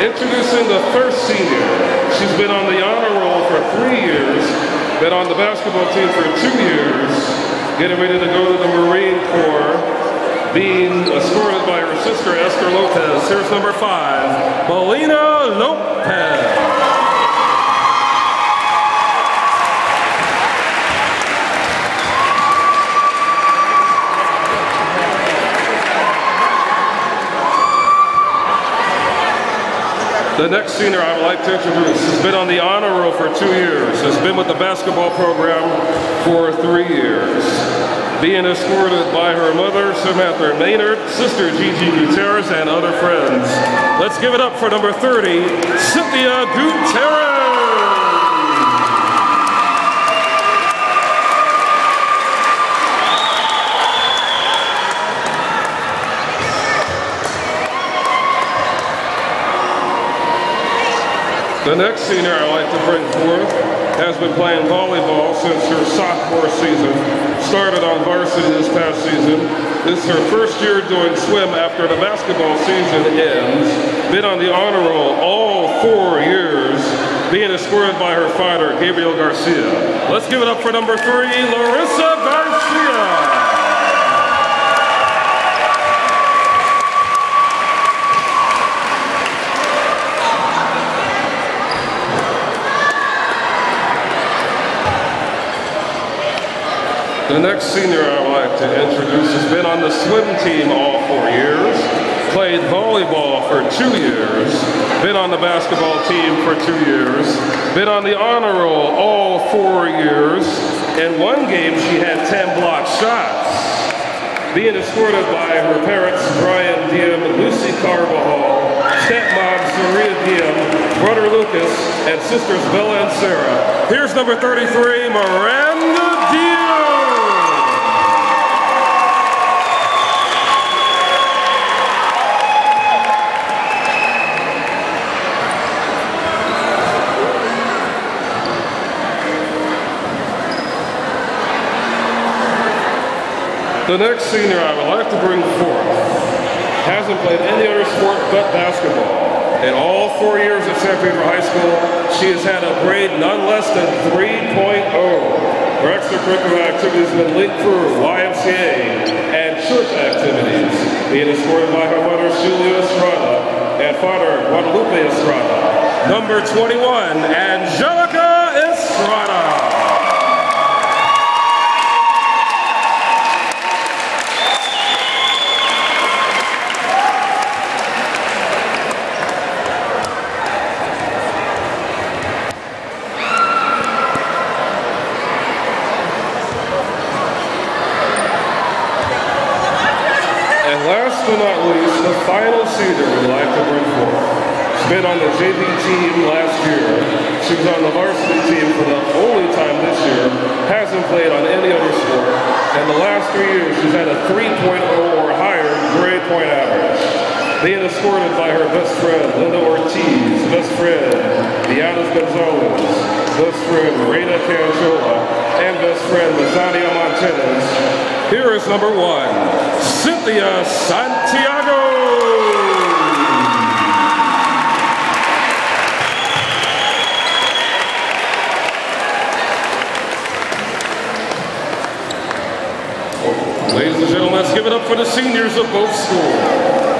Introducing the first senior. She's been on the honor roll for three years, been on the basketball team for two years, getting ready to go to the Marine Corps, being escorted by her sister Esther Lopez. Here's number five, Melina Lopez. The next senior I would like to introduce has been on the honor roll for two years, has been with the basketball program for three years. Being escorted by her mother, Samantha Maynard, sister Gigi Gutierrez, and other friends. Let's give it up for number 30, Cynthia Gutierrez. The next senior I'd like to bring forth has been playing volleyball since her sophomore season. Started on varsity this past season. This is her first year doing swim after the basketball season ends. Been on the honor roll all four years, being escorted by her father, Gabriel Garcia. Let's give it up for number three, Larissa Garcia. The next senior I would like to introduce has been on the swim team all four years, played volleyball for two years, been on the basketball team for two years, been on the honor roll all four years. In one game, she had 10 block shots. Being escorted by her parents, Brian Diem, Lucy Carvajal, stepmom, Saria Diem, brother Lucas, and sisters Bella and Sarah. Here's number 33, Miranda Diem. The next senior I would like to bring forth hasn't played any other sport but basketball. In all four years at San Pedro High School, she has had a grade none less than 3.0. Her extracurricular activities have been linked through YMCA and church activities, being escorted by her mother, Julia Estrada, and father, Guadalupe Estrada. Number 21, Angelica Estrada. Last but not least, the final senior we'd like to bring forth. She's been on the JV team last year. She was on the varsity team for the only time this year. Hasn't played on any other sport. And the last three years, she's had a 3.0 or higher grade point average. Being escorted by her best friend, Linda Ortiz, best friend, Diana Gonzalez, best friend, Reina Canjola, and best friend, Nathania Montanez. Here is number one, Cynthia Santiago. Ladies and gentlemen, let's give it up for the seniors of both schools.